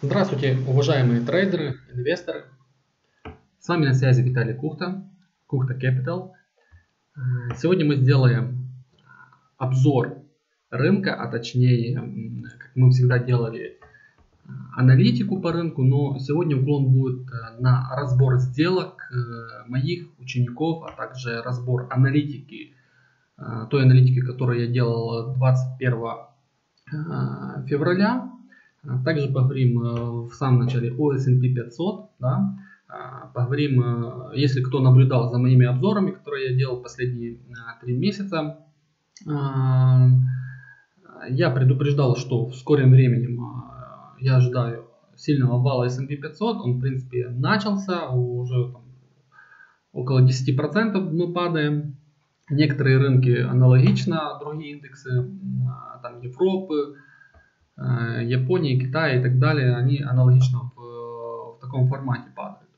Здравствуйте, уважаемые трейдеры, инвесторы. С вами на связи Виталий Кухта, Кухта Capital. Сегодня мы сделаем обзор рынка, а точнее, как мы всегда делали, аналитику по рынку, но сегодня уклон будет на разбор сделок моих учеников, а также разбор аналитики, той аналитики, которую я делал 21 февраля также поговорим э, в самом начале о S&P 500, да, а, поговорим, э, если кто наблюдал за моими обзорами, которые я делал последние а, три месяца, я предупреждал, что в скором времени я ожидаю сильного вала S&P 500, он в принципе начался, уже там, около 10% мы падаем, некоторые рынки аналогично, другие индексы, там Европы, Э, Японии, Китая и так далее, они аналогично в, в таком формате падают.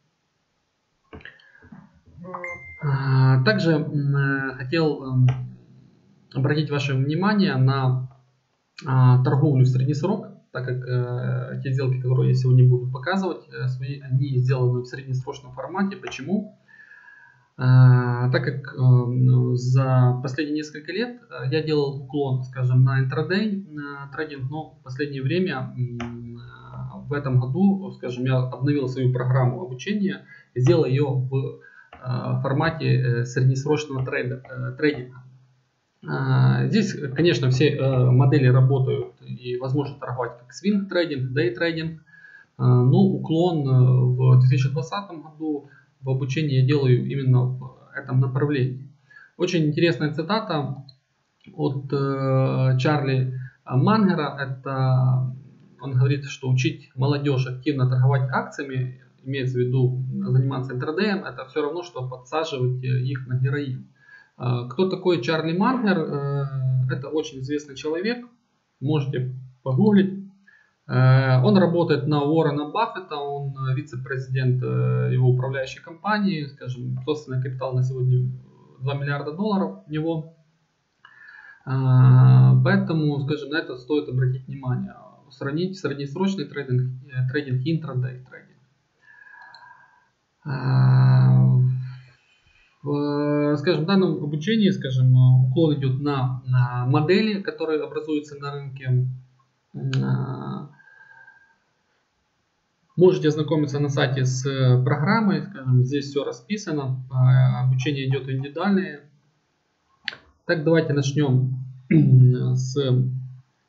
Э, также э, хотел эм, обратить ваше внимание на торговлю в средний срок, так как те сделки, которые я сегодня буду показывать, они сделаны в среднесрочном формате. Почему? А, так как эм, за последние несколько лет э, я делал уклон, скажем, на интрадей трейдинг, но в последнее время в этом году, скажем, я обновил свою программу обучения, сделал ее в э, формате э, среднесрочного трейдинга. А, здесь, конечно, все модели работают и возможно торговать как свинг трейдинг, day трейдинг, но уклон в 2020 году в обучении я делаю именно в этом направлении. Очень интересная цитата от э, Чарли Мангера. Это он говорит, что учить молодежь активно торговать акциями, имеется в виду заниматься интрадеем, это все равно, что подсаживать их на героин. Э, кто такой Чарли Мангер? Э, это очень известный человек. Можете погуглить. Э, он работает на Уоррена Баффета, он э, вице-президент э, его управляющей компании, скажем, собственный капитал на сегодня 2 миллиарда долларов у него. Поэтому, скажем, на это стоит обратить внимание. Сравнить среднесрочный трейдинг, трейдинг интрадей трейдинг. В, скажем, в данном обучении, скажем, уклон идет на, на модели, которые образуются на рынке Можете ознакомиться на сайте с э, программой, скажем, здесь все расписано, а, обучение идет индивидуальное. Так, давайте начнем с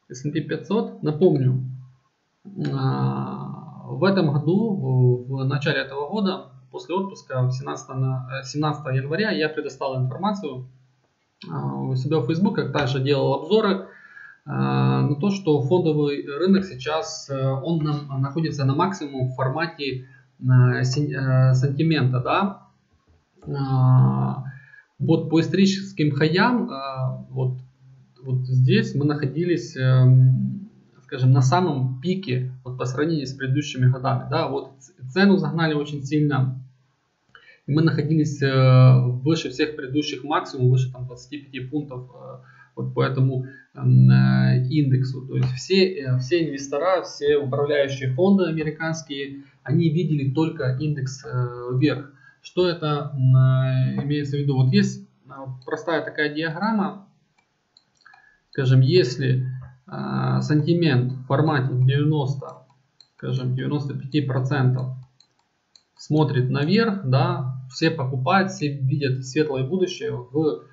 S&P 500. Напомню, а, в этом году, в начале этого года, после отпуска, 17, 17 э, января, я предоставил информацию а, у себя в Facebook, как также делал обзоры на то, что фондовый рынок сейчас э, он находится на максимум в формате э, э, сантимента, да. Вот по историческим хаям, вот, вот здесь мы находились, эм, скажем, на самом пике вот по сравнению с предыдущими годами, да, вот цену загнали очень сильно, мы находились выше всех предыдущих максимумов, выше там 25 пунктов вот по этому э, индексу. То есть все, э, все инвестора, все управляющие фонды американские, они видели только индекс э, вверх. Что это имеется в виду? Вот есть простая такая диаграмма, скажем, если сантимент в формате 90, скажем, 95% смотрит наверх, да, все покупают, все видят светлое будущее в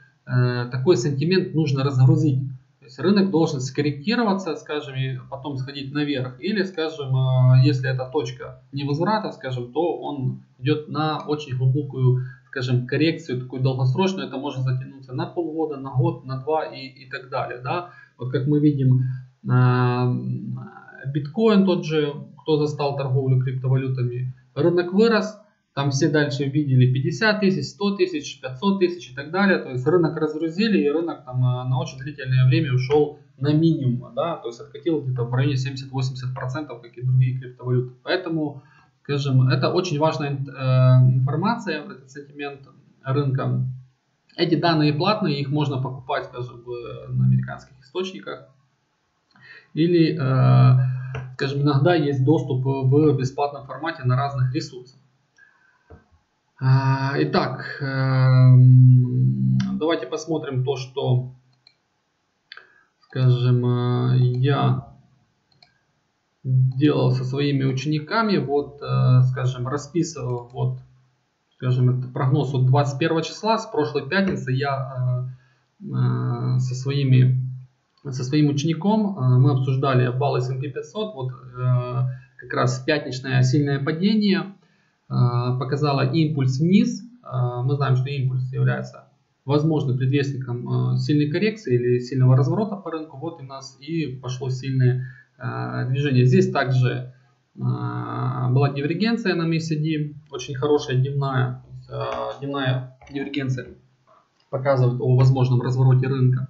такой сантимент нужно разгрузить. То есть рынок должен скорректироваться, скажем, и потом сходить наверх. Или, скажем, э, если это точка невозврата, скажем, то он идет на очень глубокую, скажем, коррекцию, такую долгосрочную. Это может затянуться на полгода, на год, на два и, и так далее. Да? Вот как мы видим, э, биткоин тот же, кто застал торговлю криптовалютами, рынок вырос, там все дальше видели 50 тысяч, 100 тысяч, 500 тысяч и так далее. То есть рынок разгрузили и рынок там э, на очень длительное время ушел на минимум. Да? То есть откатил где-то в районе 70-80%, как и другие криптовалюты. Поэтому, скажем, это очень важная э, информация, этот сентимент рынка. Эти данные платные, их можно покупать, скажем, на американских источниках. Или э, скажем, иногда есть доступ в бесплатном формате на разных ресурсах. А, итак, эм, давайте посмотрим то, что, скажем, э, я делал со своими учениками. Вот, э, скажем, расписывал, вот, скажем, это прогноз от 21 числа, с прошлой пятницы я э, со своими со своим учеником мы обсуждали балл S&P 500, вот как раз пятничное сильное падение – показала импульс вниз. А, мы знаем, что импульс является возможным предвестником а, сильной коррекции или сильного разворота по рынку. Вот у нас и пошло сильное движение. Здесь также была дивергенция на MACD, очень хорошая дневная, дневная дивергенция показывает о возможном развороте рынка.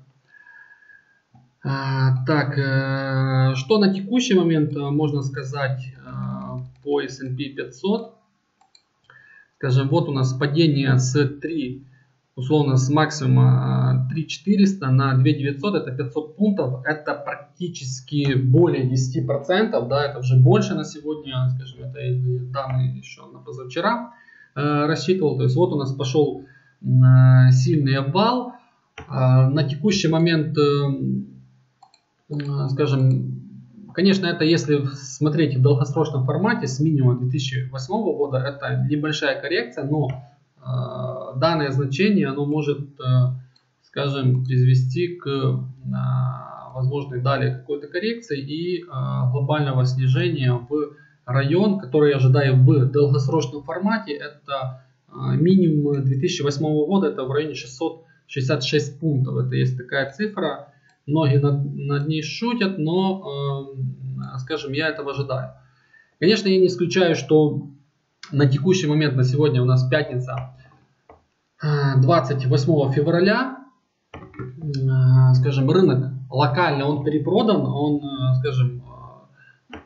Так, э, что на текущий момент э, можно сказать по S&P 500? Скажем, вот у нас падение с 3, условно с максимума 3400 на 2900, это 500 пунктов, это практически более 10%, да, это уже больше на сегодня, скажем, это данные еще на позавчера э, рассчитывал, то есть вот у нас пошел э, сильный обвал, э, на текущий момент, э скажем, Конечно, это если смотреть в долгосрочном формате с минимума 2008 года, это небольшая коррекция, но э, данное значение оно может, э, скажем, привести к э, возможной далее какой-то коррекции и э, глобального снижения в район, который я ожидаю в долгосрочном формате. Это э, минимум 2008 года, это в районе 666 пунктов. Это есть такая цифра многие над, над ней шутят, но, э, скажем, я этого ожидаю. Конечно, я не исключаю, что на текущий момент, на сегодня у нас пятница, 28 э, февраля, э, скажем, рынок локально он перепродан, он, э, скажем,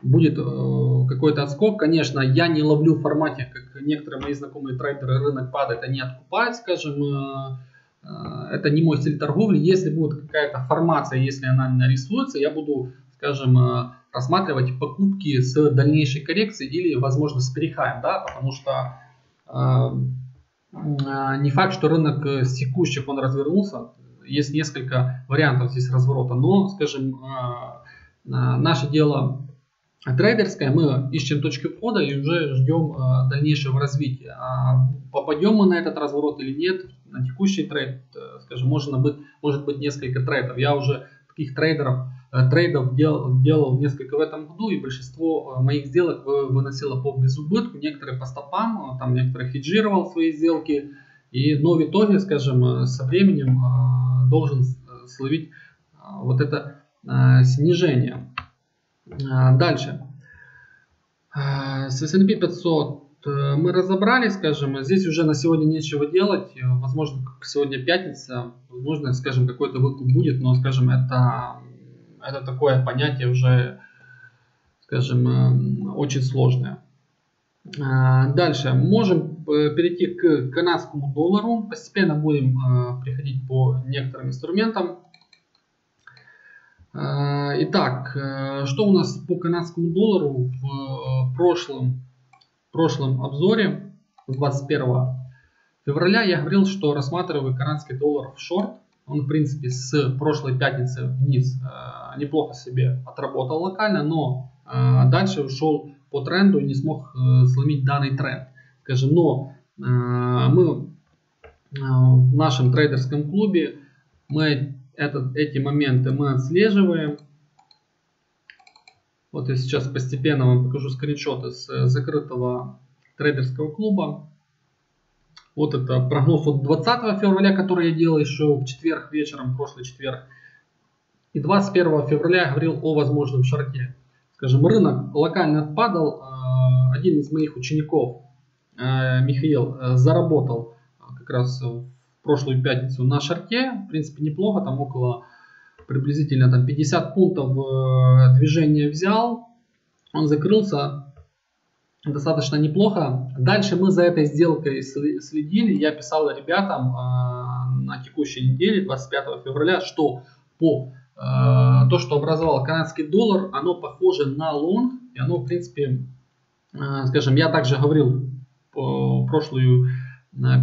будет какой-то отскок. Конечно, я не ловлю в формате, как некоторые мои знакомые трейдеры, рынок падает, они откупают, скажем, Э, это не мой стиль торговли. Если будет какая-то формация, если она нарисуется, я буду, скажем, э, рассматривать покупки с дальнейшей коррекцией или, возможно, с перехаем, да, потому что э, не факт, что рынок с текущих он развернулся. Есть несколько вариантов здесь разворота, но, скажем, наше дело трейдерская, мы ищем точки входа и уже ждем э, дальнейшего развития. А попадем мы на этот разворот или нет, на текущий трейд, э, скажем, может быть, может быть несколько трейдов. Я уже таких трейдеров, э, трейдов дел, делал несколько в этом году, и большинство э, моих сделок выносило по безубытку, некоторые по стопам, там некоторые хеджировал свои сделки. И, но в итоге, скажем, со временем должен словить вот это снижение. Дальше. С S&P 500 э, мы разобрали, скажем, здесь уже на сегодня нечего делать. Возможно, сегодня пятница, возможно, скажем, какой-то выкуп будет, но, скажем, это, это такое понятие уже, скажем, э, очень сложное. Дальше. Можем э, перейти к канадскому доллару. Постепенно будем приходить по некоторым инструментам. Э, итак, э, что у нас по канадскому доллару в э, прошлом, прошлом обзоре 21 февраля я говорил, что рассматриваю канадский доллар в шорт. Он, в принципе, с прошлой пятницы вниз неплохо себе отработал локально, но дальше ушел по тренду и не смог сломить данный тренд. Скажем, но мы в нашем трейдерском клубе мы этот, эти моменты мы отслеживаем. Вот я сейчас постепенно вам покажу скриншоты с э, закрытого трейдерского клуба. Вот это прогноз от 20 февраля, который я делал еще в четверг вечером, прошлый четверг. И 21 февраля я говорил о возможном шарте. Скажем, рынок локально падал. Э, один из моих учеников, э, Михаил, заработал как раз в прошлую пятницу на шарте. В принципе, неплохо, там около приблизительно там 50 пунктов э, движения взял. Он закрылся достаточно неплохо. Дальше мы за этой сделкой следили. Я писал ребятам э, на текущей неделе, 25 февраля, что по э, то, то, что образовал канадский доллар, оно похоже на лонг, и оно, в принципе, скажем, я также говорил прошлую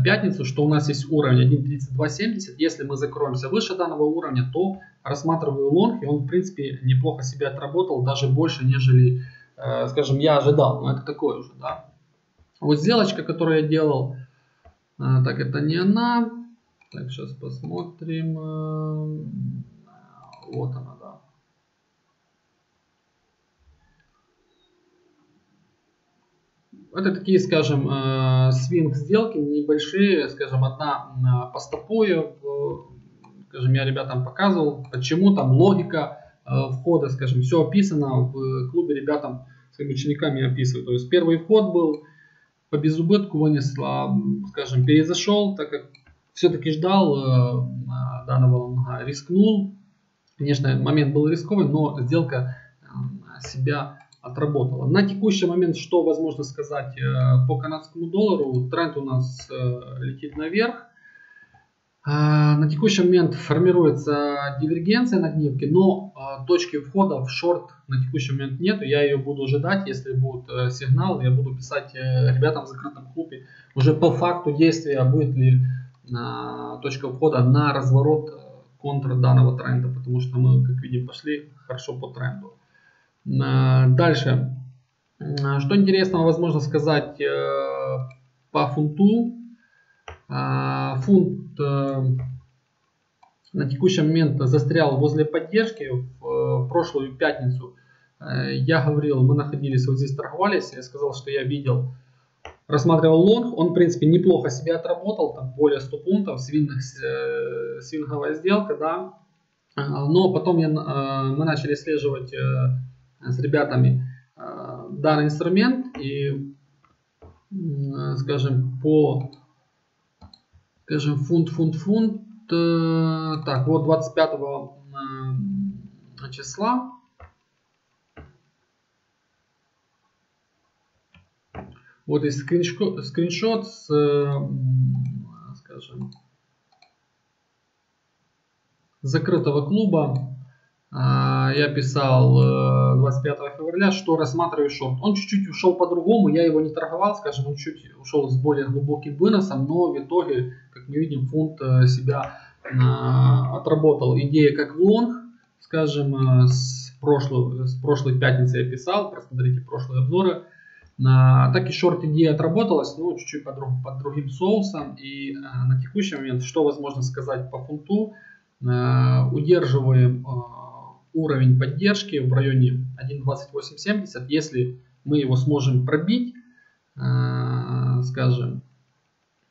пятницу, что у нас есть уровень 1.3270. Если мы закроемся выше данного уровня, то рассматриваю лонг, и он, в принципе, неплохо себя отработал, даже больше, нежели, э, скажем, я ожидал. Но это такое уже, да. Вот сделочка, которую я делал, так, это не она. Так, сейчас посмотрим. Вот она, да. Это такие, скажем, э, свинг сделки небольшие, скажем, одна по стопою, скажем, я ребятам показывал, почему там логика э, входа, скажем, все описано в клубе ребятам, своими учениками описываю. То есть первый вход был, по безубытку вынесла, скажем, перезашел, так как все-таки ждал э, данного, рискнул, Конечно, момент был рисковый, но сделка себя отработала. На текущий момент, что возможно сказать э, по канадскому доллару, тренд у нас э, летит наверх. Э, на текущий момент формируется дивергенция на дневке, но точки входа в шорт на текущий момент нету. Я ее буду ожидать, если будет сигнал, я буду писать ребятам в закрытом клубе уже по факту действия, будет ли точка входа на разворот контра данного тренда, потому что мы, как видим, пошли хорошо по тренду. А, дальше. А, что интересного возможно сказать э, по фунту. Фунт э, на текущий момент застрял возле поддержки в прошлую пятницу. Э, я говорил, мы находились вот здесь, торговались. Я сказал, что я видел рассматривал лонг, он в принципе неплохо себя отработал, там более 100 пунктов, свинг, э, свинговая сделка, да, но потом я, э, мы начали слеживать э, с ребятами э, данный инструмент и, э, скажем, по, скажем, фунт, фунт, фунт, э, так, вот 25 э, числа Вот есть скриншот, скриншот с, скажем, закрытого клуба. А, я писал 25 э, февраля, что рассматриваю шорт. Он чуть-чуть ушел по-другому, я его не торговал, скажем, он чуть ушел с более глубоким выносом, но в итоге, как мы видим, фунт э, себя а, отработал. Идея как в лонг, скажем, э, с прошлой, с прошлой пятницы я писал, просмотрите прошлые обзоры. На, так и шорт идея отработалась, но чуть-чуть под, под другим соусом. И на текущий момент, что возможно сказать по фунту, удерживаем уровень поддержки в районе 1.2870. Если мы его сможем пробить, э, скажем,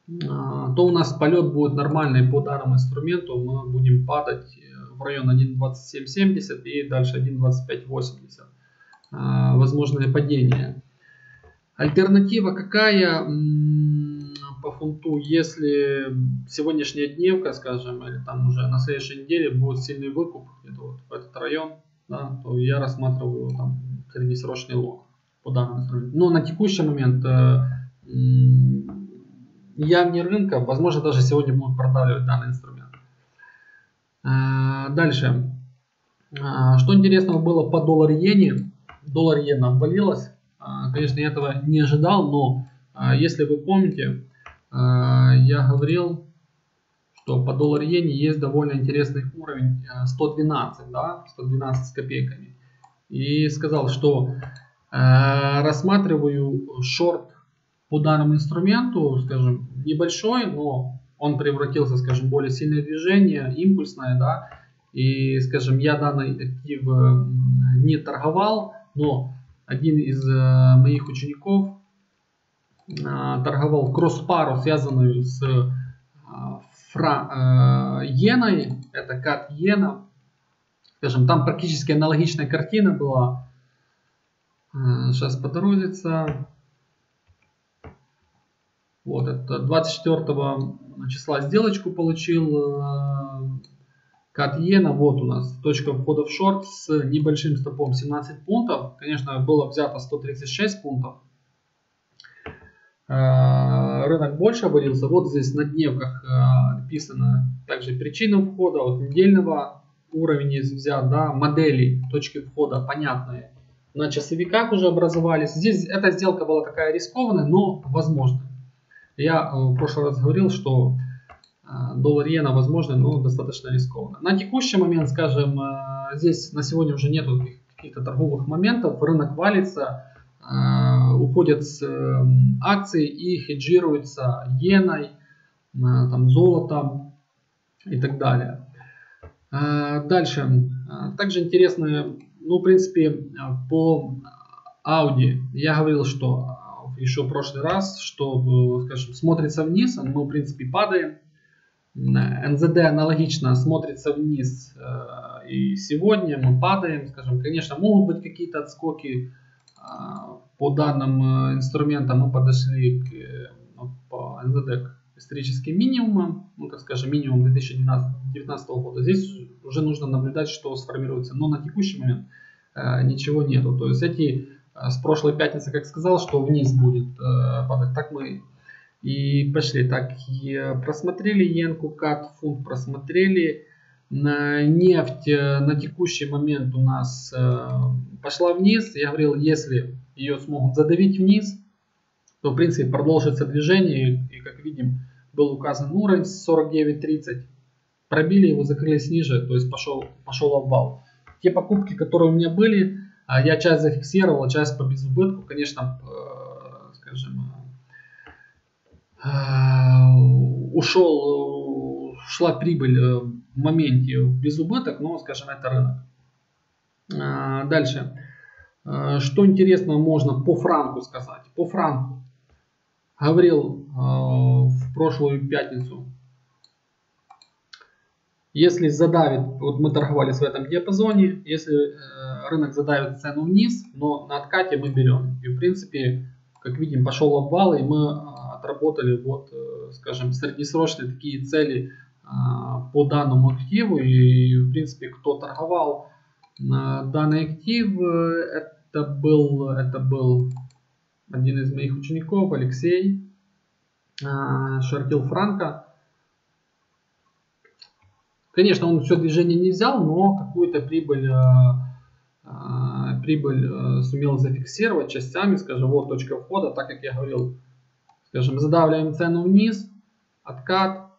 э, то у нас полет будет нормальный по данному инструменту. Мы будем падать э, в район 1.2770 и дальше 1.2580. Э, возможное падение. Альтернатива какая по фунту, если сегодняшняя дневка, скажем, или там уже на следующей неделе будет сильный выкуп где-то вот в этот район, да, то я рассматриваю там среднесрочный лог по данному инструменту. Но на текущий момент э, я вне рынка, возможно даже сегодня будут продавливать данный инструмент. Э, дальше. Э, что интересного было по доллар-иене? Доллар-иена обвалилась а, конечно, я этого не ожидал, но а, если вы помните, я говорил, что по доллар иене есть довольно интересный уровень 112, да, 112 с копейками. И сказал, что рассматриваю шорт по данному инструменту, скажем, небольшой, но он превратился, скажем, более сильное движение, импульсное, да, и, скажем, я данный актив не торговал, но один из э, моих учеников э, торговал кросс-пару, связанную с э, фра, иеной, это кат иена. Скажем, там практически аналогичная картина была. Сейчас подгрузится. Вот, это 24 числа сделочку получил как иена, вот у нас точка входа в шорт с небольшим стопом 17 пунктов. Конечно, было взято 136 пунктов. А, рынок больше обвалился. Вот здесь на дневках а, написано также причина входа от недельного уровень взят, да, модели, точки входа понятные. На часовиках уже образовались. Здесь эта сделка была такая рискованная, но возможная. Я в прошлый раз говорил, что доллар иена возможно, но достаточно рискованно. На текущий момент, скажем, здесь на сегодня уже нету каких-то торговых моментов, рынок валится, уходят с акций и хеджируются иеной, там, золотом и так далее. Дальше. Также интересно, ну, в принципе, по Audi я говорил, что еще в прошлый раз, что, скажем, смотрится вниз, мы, в принципе, падаем. НЗД аналогично смотрится вниз э, и сегодня мы падаем, скажем, конечно, могут быть какие-то отскоки по данным э, инструментам мы подошли к, ну, по НЗД к историческим минимумам, ну, так скажем, минимум 2019 года. Здесь уже нужно наблюдать, что сформируется. Но на текущий момент э, ничего нету. То есть эти с прошлой пятницы, как сказал, что вниз будет э, падать, так мы и пошли. Так, просмотрели иенку, кат, фунт просмотрели. На нефть э, на текущий момент у нас э, пошла вниз. Я говорил, если ее смогут задавить вниз, то в принципе продолжится движение. И, как видим, был указан уровень 49.30. Пробили его, закрылись ниже, то есть пошел, пошел обвал. Те покупки, которые у меня были, а я часть зафиксировал, часть по безубытку. Конечно, э, скажем, ушел, шла прибыль в моменте без убыток, но, скажем, это рынок. А, дальше. А, что интересно можно по франку сказать? По франку. Говорил а, в прошлую пятницу. Если задавит, вот мы торговались в этом диапазоне, если э, рынок задавит цену вниз, но на откате мы берем. И в принципе, как видим, пошел обвал, и мы отработали вот, э, скажем, среднесрочные такие цели по данному активу и в принципе кто торговал данный актив это был это был один из моих учеников Алексей а, шортил Франко конечно он все движение не взял но какую-то прибыль а, прибыль сумел зафиксировать частями скажем вот точка входа так как я говорил скажем задавливаем цену вниз откат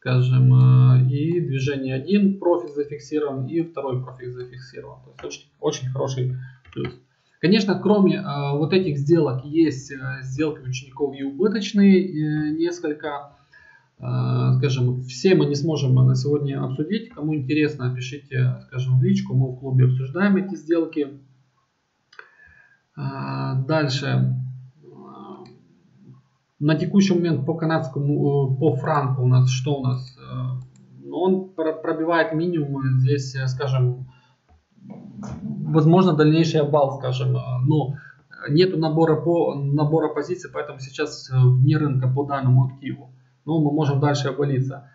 скажем, и движение один профит зафиксирован, и второй профит зафиксирован. То есть очень, очень хороший плюс. Конечно, кроме э, вот этих сделок, есть э, сделки учеников и убыточные э, несколько. Э, скажем, все мы не сможем на сегодня обсудить. Кому интересно, пишите, скажем, в личку. Мы в клубе обсуждаем эти сделки. Э, дальше на текущий момент по канадскому, э, по франку у нас что у нас? Э, ну, он пробивает минимум здесь, э, скажем, возможно дальнейший обвал, скажем, но нету набора по набора позиций, поэтому сейчас вне рынка по данному активу. Но мы можем дальше обвалиться.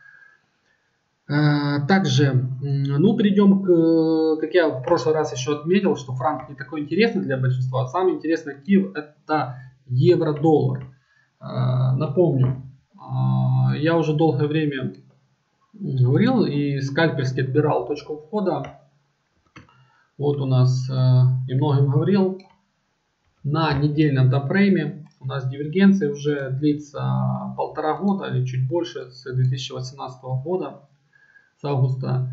Также, ну, перейдем к, как я в прошлый раз еще отметил, что франк не такой интересный для большинства. Самый интересный актив это евро-доллар. А, напомню, а, я уже долгое время говорил и скальперски отбирал точку входа. Вот у нас а, и многим говорил. На недельном топфрейме у нас дивергенция уже длится полтора года или чуть больше с 2018 года, с августа.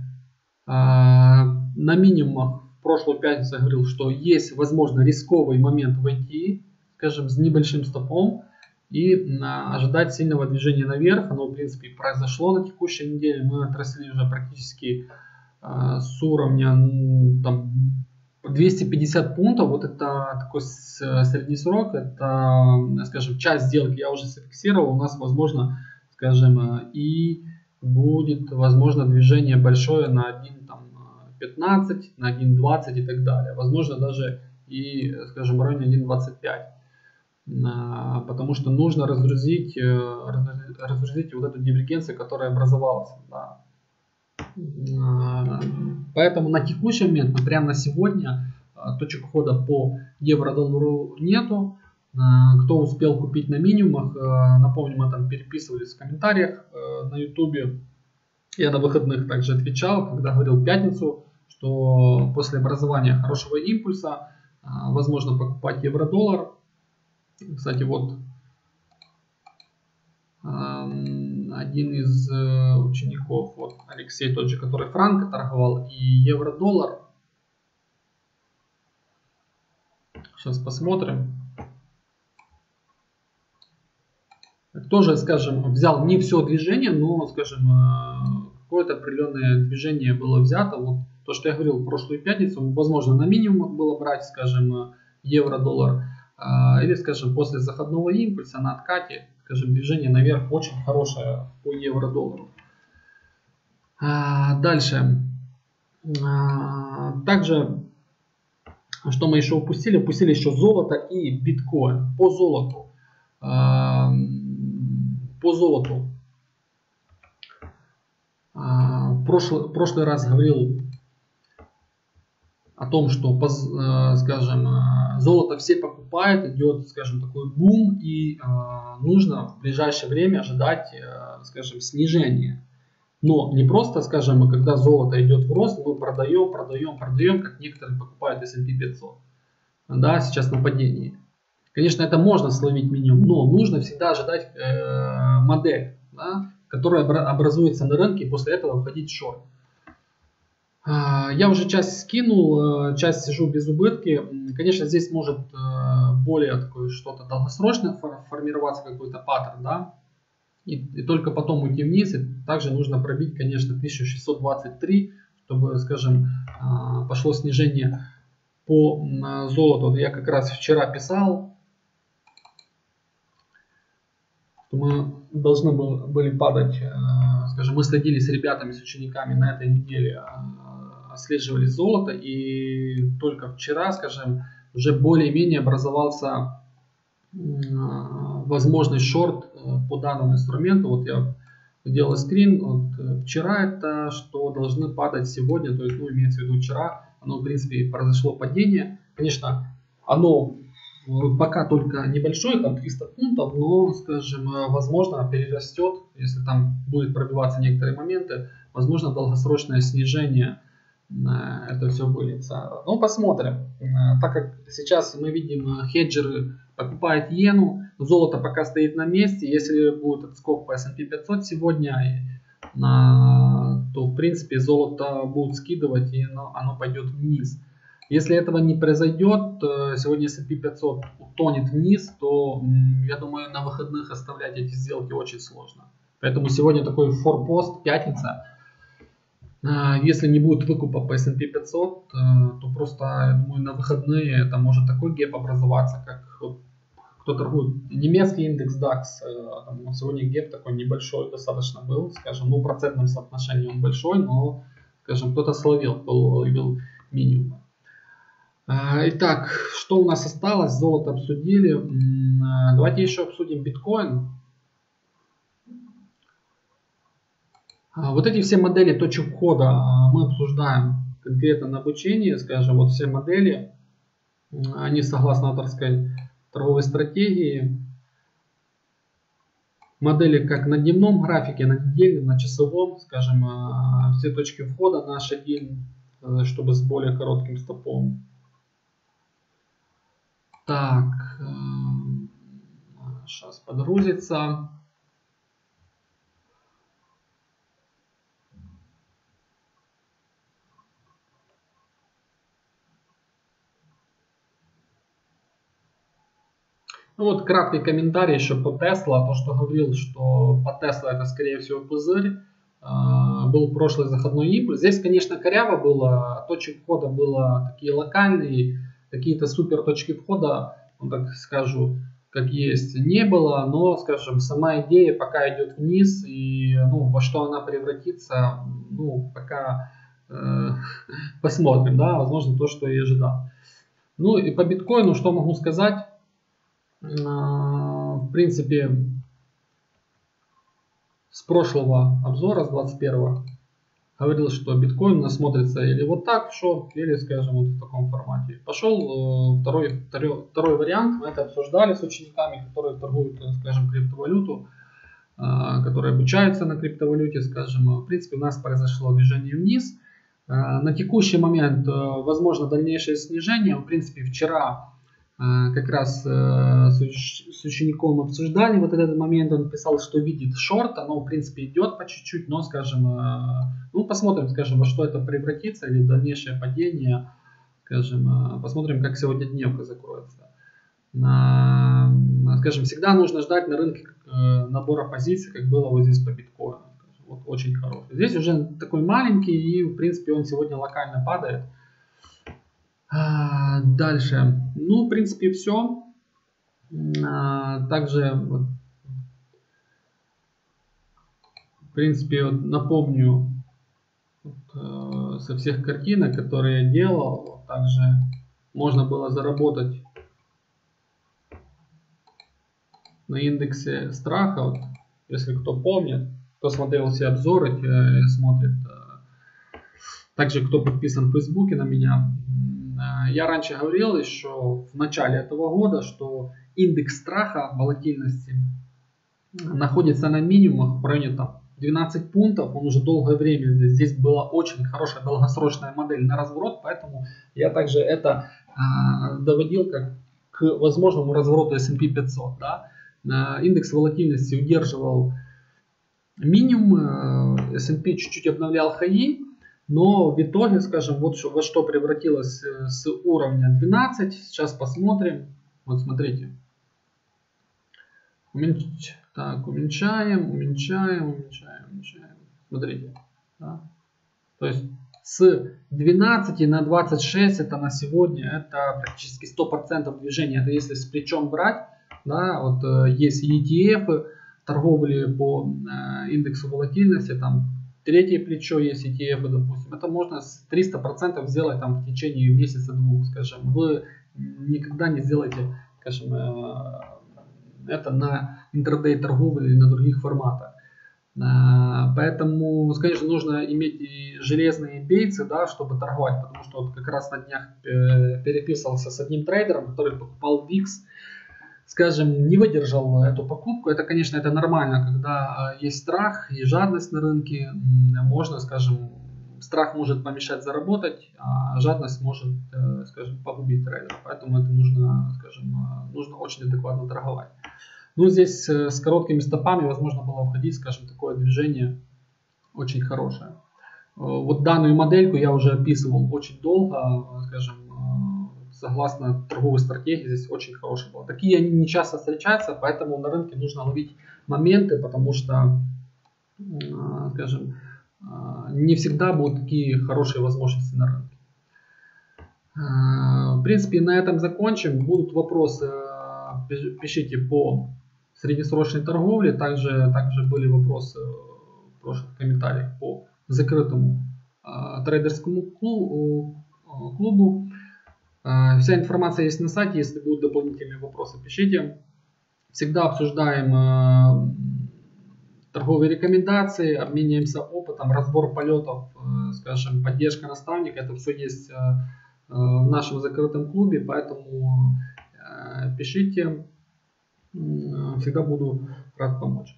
На минимумах в прошлую пятницу я говорил, что есть возможно рисковый момент войти, скажем, с небольшим стопом и ожидать сильного движения наверх. Оно, в принципе, произошло на текущей неделе. Мы отросли уже практически э, с уровня там, 250 пунктов. Вот это такой средний срок. Это, скажем, часть сделки я уже зафиксировал. У нас, возможно, скажем, э, и будет, возможно, движение большое на 1.15, на 1.20 и так далее. Возможно, даже и, скажем, в районе 1.25 потому что нужно разгрузить, э, разгрузить вот эту дивергенцию, которая образовалась. Да. Поэтому на текущий момент, ну, прямо на сегодня, э, точек входа по евро-доллару нету. Кто успел купить на минимумах, э, напомню, мы там переписывались в комментариях на ютубе. Я на выходных также отвечал, когда говорил в пятницу, что после образования хорошего импульса возможно покупать евро-доллар. Кстати, вот один из э, учеников, вот Алексей тот же, который франко торговал, и евро-доллар. Сейчас посмотрим. Тоже, скажем, взял не все движение, но, скажем, э, какое-то определенное движение было взято. Вот то, что я говорил в прошлую пятницу, возможно, на минимум было брать, скажем, евро-доллар, а, или, скажем, после заходного импульса на откате, скажем, движение наверх очень хорошее по евро-доллару. А, дальше. А, также, что мы еще упустили? Упустили еще золото и биткоин. По золоту. По золоту. Прошлый, прошлый раз говорил о том, что, э, скажем, э, золото все покупают, идет, скажем, такой бум, и э, нужно в ближайшее время ожидать, скажем, снижения. Но не просто, скажем, когда золото идет в рост, мы продаем, продаем, продаем, как некоторые покупают S&P 500. Да, сейчас на падении. Конечно, это можно словить минимум, но нужно всегда ожидать э, модель, да, которая образуется на рынке, и после этого входить в шорт. А, я уже часть скинул, э, часть сижу без убытки. Конечно, здесь может э, более такое что-то долгосрочное формироваться, какой-то паттерн, да, и, и только потом уйти вниз. И также нужно пробить, конечно, 1623, чтобы, скажем, а, пошло снижение по золоту. Я как раз вчера писал, что мы должны были падать, э, скажем, мы следили с ребятами, с учениками на этой неделе а, отслеживали золото, и только вчера, скажем, уже более-менее образовался возможный шорт э, по данному инструменту. Вот я делал скрин. Вот э, вчера это что должны падать сегодня, то есть, ну, имеется в виду вчера, оно, в принципе, произошло падение. Конечно, оно э, пока только небольшое, там 300 пунктов, но, скажем, возможно, перерастет, если там будет пробиваться некоторые моменты, возможно, долгосрочное снижение это все выльется. Ну, посмотрим. Э, так как сейчас мы видим, э, хеджеры покупают иену, золото пока стоит на месте. Если будет отскок по S&P 500 сегодня, то в принципе золото будут скидывать и оно, пойдет вниз. Если этого не произойдет, э, сегодня S&P 500 утонет вниз, то я думаю на выходных оставлять эти сделки очень сложно. Поэтому сегодня такой форпост, пятница. А, если не будет выкупа по S&P 500, э, то просто, я думаю, на выходные это может такой геп образоваться, как кто торгует немецкий индекс DAX, э, там, сегодня геп такой небольшой достаточно был, скажем, ну, в процентном соотношении он большой, но, скажем, кто-то словил, ловил минимум. А, итак, что у нас осталось? Золото обсудили. Э, давайте еще обсудим биткоин. Вот эти все модели точек входа а, мы обсуждаем конкретно на обучении, скажем, вот все модели, они согласно авторской торговой стратегии, модели как на дневном графике, на недельном, на часовом, скажем, а, все точки входа на H1, э, чтобы с более коротким стопом. Так, сейчас э, подгрузится. Ну вот краткий комментарий еще по Тесла, то, что говорил, что по Тесла это скорее всего пузырь. А, был прошлый заходной импульс. Здесь, конечно, коряво было, точек входа было такие локальные, какие-то супер точки входа, ну так скажу, как есть, не было, но, скажем, сама идея пока идет вниз, и ну, во что она превратится, ну, пока э, посмотрим, да, возможно, то, что я ожидал. Ну и по биткоину что могу сказать? А, в принципе, с прошлого обзора, с 21 говорил, что биткоин у нас смотрится или вот так в шок, или, скажем, вот в таком формате. Пошел э, второй, второй, второй вариант, мы это обсуждали с учениками, которые торгуют, э, скажем, криптовалюту. которые обучаются на криптовалюте, скажем, в принципе, у нас произошло движение вниз. На текущий момент возможно дальнейшее снижение. В принципе, вчера как раз с учеником обсуждали вот этот момент, он писал, что видит шорт, оно в принципе идет по чуть-чуть, но скажем, ну посмотрим, скажем, во что это превратится или дальнейшее падение, скажем, посмотрим, как сегодня дневка закроется скажем, всегда нужно ждать на рынке э, набора позиций, как было вот здесь по биткоину. Вот очень хороший. Здесь уже такой маленький и в принципе он сегодня локально падает. А, дальше. Ну, в принципе, все. А, также, в принципе, вот напомню вот, э, со всех картинок, которые я делал, также можно было заработать на индексе страха, вот, если кто помнит, кто смотрел все обзоры, те смотрит, э, также кто подписан в Фейсбуке на меня, э, я раньше говорил еще в начале этого года, что индекс страха волатильности находится на минимумах в районе там, 12 пунктов, он уже долгое время здесь, здесь была очень хорошая долгосрочная модель на разворот, поэтому я также это а, доводил как к возможному развороту S&P 500. Да? индекс волатильности удерживал минимум, э, S&P чуть-чуть обновлял хаи, но в итоге, скажем, вот что, во что превратилось э, с уровня 12, сейчас посмотрим, вот смотрите, Уменьш... так, уменьшаем, уменьшаем, уменьшаем, уменьшаем, смотрите, да? то есть с 12 на 26 это на сегодня это практически 100% движения, это если с плечом брать, да, вот э, есть ETF, торговли по э, индексу волатильности, там третье плечо есть ETF, допустим, это можно с 300% сделать там в течение месяца-двух, скажем. Вы никогда не сделаете, скажем, э, это на интрадей торговле или на других форматах. Поэтому, конечно, нужно иметь и железные бейцы, да, чтобы торговать, потому что вот как раз на днях переписывался с одним трейдером, который покупал VIX, скажем, не выдержал эту покупку. Это, конечно, это нормально, когда э, есть страх и жадность на рынке. Можно, скажем, страх может помешать заработать, а жадность может, э, скажем, погубить трейдера. Поэтому это нужно, скажем, э, нужно очень адекватно торговать. Ну, здесь с короткими стопами возможно было входить, скажем, такое движение очень хорошее. Вот данную модельку я уже описывал очень долго, скажем, согласно торговой стратегии, здесь очень хороший был. Такие они не часто встречаются, поэтому на рынке нужно ловить моменты, потому что, а, скажем, а, не всегда будут такие хорошие возможности на рынке. А, в принципе, на этом закончим. Будут вопросы, пишите по среднесрочной торговле. Также, также были вопросы в прошлых комментариях по закрытому трейдерскому клубу. А, вся информация есть на сайте, если будут дополнительные вопросы, пишите. Всегда обсуждаем а, торговые рекомендации, обмениваемся опытом, разбор полетов, а, скажем, поддержка наставника. Это все есть в нашем закрытом клубе, поэтому пишите. Всегда буду рад помочь.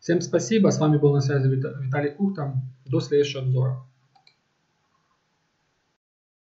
Всем спасибо. С вами был на связи Виталий Кухта. До следующего обзора.